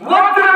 ఒత్తిడి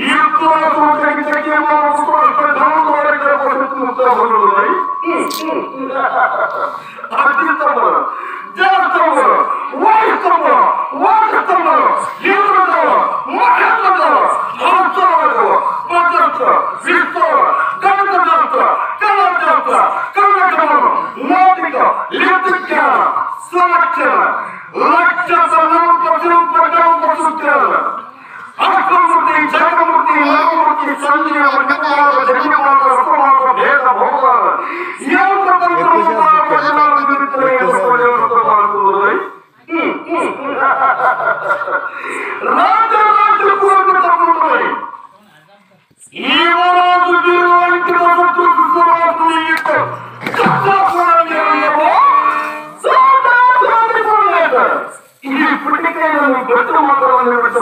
ಇವತ್ತು ಚಕಿಚಕಿ ಎಂಬ ವಸ್ತು ಅಷ್ಟೊಂದು ಮಾಡಕ್ಕೆ ವಸ್ತು ಉತ್ತರ ಬರೋದಿಲ್ಲ ಅಜ್ಜಿ ತಂಬರು ದೇವ ತಂಬರು ಓಡಿಸ್ ತಂಬರು ಓಡಿಸ್ ತಂಬರು ಇವರು ತಂಬರು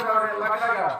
लग लगा